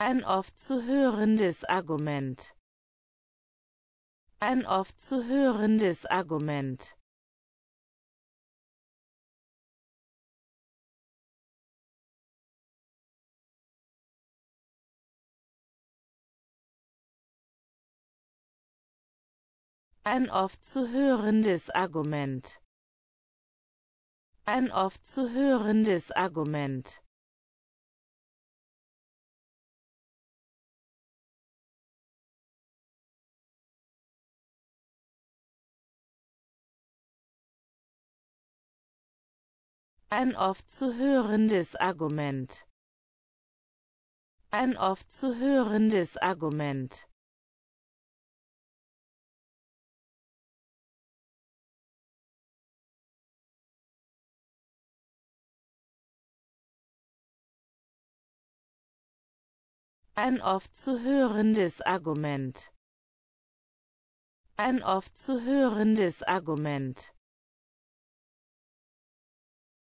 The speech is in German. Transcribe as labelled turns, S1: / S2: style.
S1: ein oft zu hörendes Argument. Ein oft zu hörendes Argument. Ein oft zu hörendes Argument. Ein oft zu hörendes Argument ein oft zu hörendes Argument. Ein oft zu hörendes Argument. Ein oft zu hörendes Argument. Ein oft zu hörendes Argument